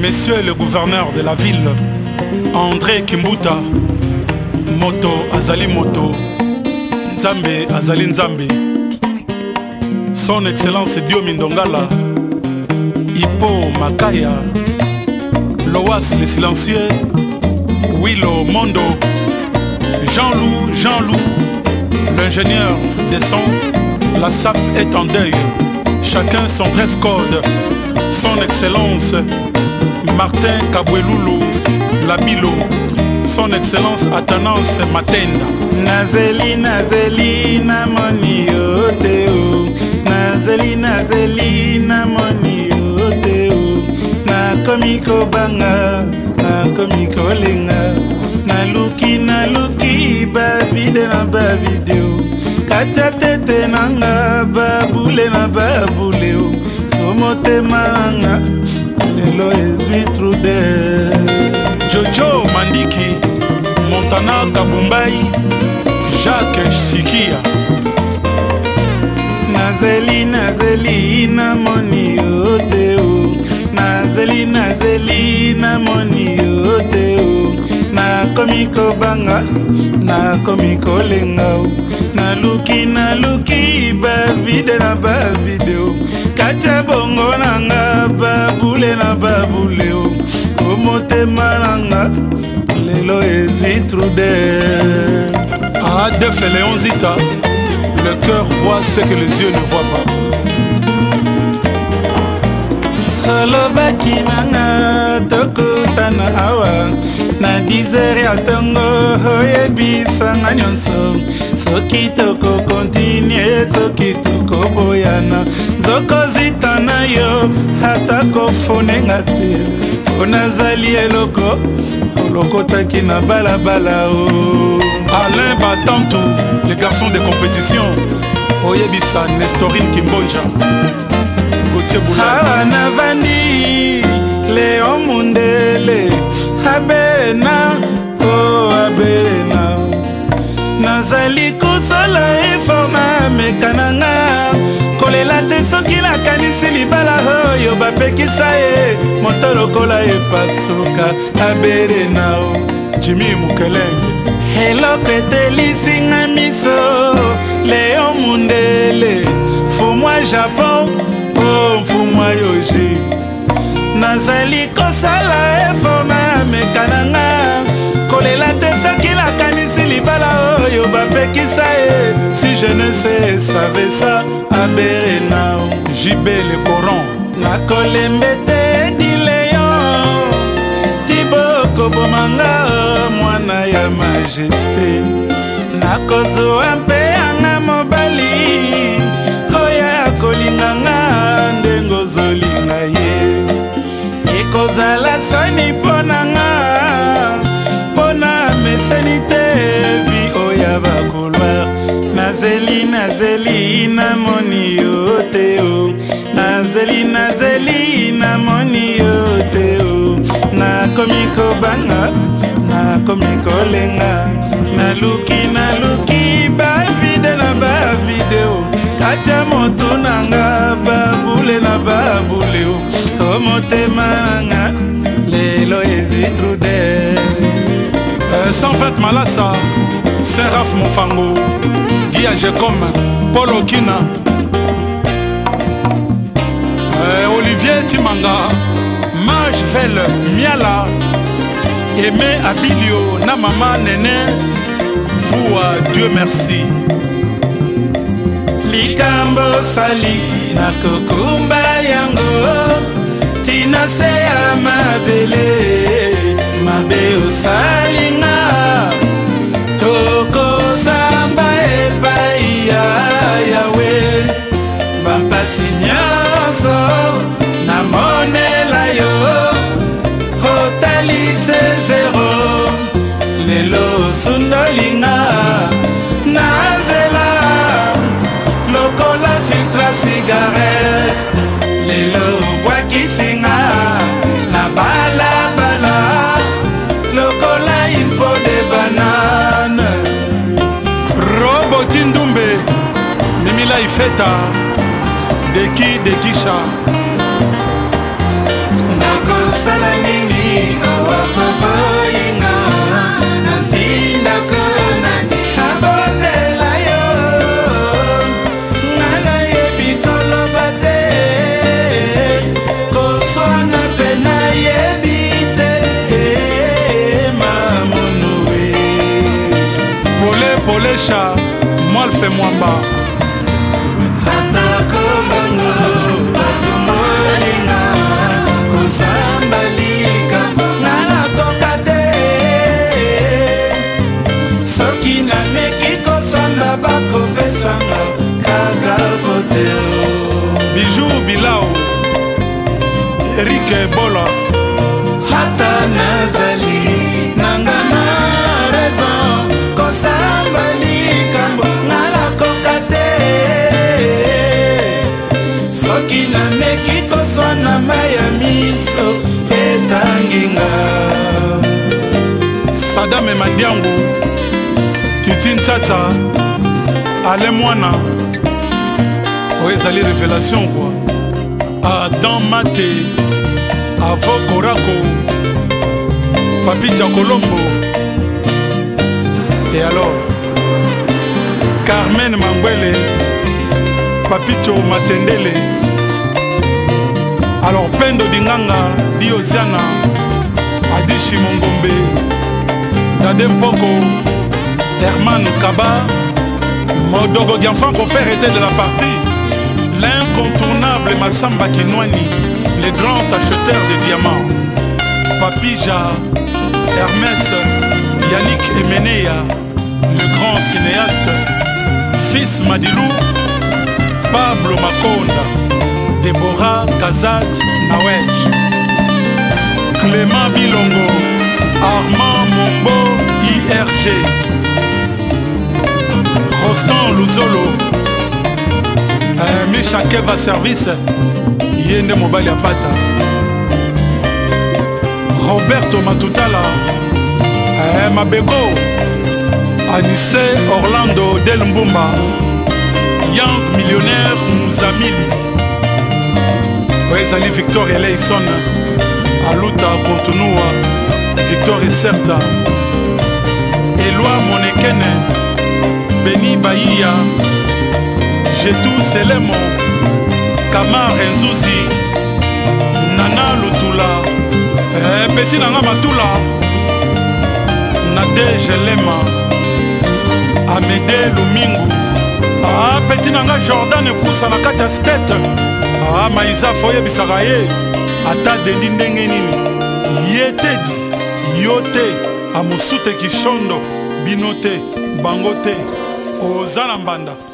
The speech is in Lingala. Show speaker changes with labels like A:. A: Messieurs le gouverneur de la ville, André Kimbuta, Moto Azali Moto, Nzambe Azali Nzambe, Son Excellence Dio Mindongala, Hippo Makaya, Loas le Silencieux, Willow Mondo, Jean-Loup, Jean-Loup, l'ingénieur des sons, la SAP est en deuil, chacun son dress code. son excellence martin kabwelulu labilo son excellence atanance matenda nazeli nazeli namoni yo te o nazeli nazeli namoni yo te o nakomi kobanga nakomi kolenga naluki naluki bavide na bavideo katya tete nanga babule na babule o motema anga lelo ezwi trude jojo mandiki montana kabumbai jacques sikia nazeli nazeli namoni yo te o nazeli nazeli namoni yo te o nakomi kobanga nakomi kolenga o naluki naluki bavide na bavideo katia bongo nanga babule na babule o komotema nanga lelo ezwi trude adef ah, leon zita le cœur voit ce que les yeux ne voient pas olobaki nanga tokutana awa na dizer ya ntongo oyebisanga nyonso soki tokokontinue soki to koboyana nzoko zita na yo ata kofonenga te mpo nazali eloko olokotaki na balabala o alain batantu le garçon de compétition oyebisa nestorine kimbonja awa navandi leo mundele abelena o abelena nazali kosala efoma meka na ngai alela te soki nakanisi libala oyo bapekisa ye moto lokola epasuka abere nao jimi mukelenge eloko etelisinga miso leo mundele fumwa japon o oh, mfumwa yoje nazali kosala efoma ya mekananga nakokisa ye si jenese esavesa aberena jibele coron nakolembe te dileyo tibokobomanga mwana ya majesté nakozwa mpe yanga mobali oyo akolinganga ndenge ozolinga ye ekozala soni mpo nanga mpo na mesenite nazeli nazeli namoni yo te o oh. nazeli nazeli namoni yo te o oh. nakomi kobanga nakomi kolenga naluki naluki bavide na bavideo oh. katya motu nanga babule na babule o to motema nanga lelo ezitrude euh, sans fête malasa seraf mofango dia jecom paul okina euh, olivier timanga mage vel miala aimé abilio na mama nene vua euh, dieu merci likambo osali nakokumba yango tina se ya mabele mabe osalinga oti ndumbe mimila ifeta deki dekisha ralfe mwamba atako bango batumolinga kosamba likambo nga nakoka te soki nameki kosamba bakopesanga kaka foteo bijou bilao erike bola mbiangu titi ntata ale mwana oyo oh, ezali révélation kwa adan mate avo korako papi jakolombo e alors carmen mangwele papito matendele alors pendo dinganga diosiana adishi mongombe Tade Boko, Herman Kaba, Modogo Gianfan, confer était de la partie. L'incontournable Massamba Kinwani, le grand acheteur de diamants. Papija, Hermès, Yannick Emenea, le grand cinéaste. Fils Madilou, Pablo Makonda, Déborah Kazad Nawej. Clément Bilongo, Armand Mombo, RG Constant Luzolo euh, Micha Keva Service ye nde mobali ya pata Roberto Matutala euh, Mabego Anissé Orlando Del Mbumba Young Millionnaire Muzamili ezali Victor Eleison Aluta Portunua Victor Eserta Etienne Béni Bahia Jetou Selemo Kamar Nzuzi Nana Lutula eh, Petit Nanga Matula Nade Gelema Amede Lumingu ah, Petit Nanga Jordan Koussa na kati ya skete ah, maizafo oyebisaka ye ata dendi ndenge nini ye te di yo te amosutekishondo bino te bango te oza na mbanda